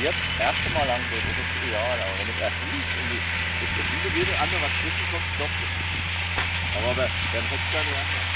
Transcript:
Jetzt, das erste Mal lang ist das ist ideal. Aber wenn es erfließt und die, das Gefühl jede andere was zwischenkommt, stoppt es. Aber dann wer hätte es gar nicht anders.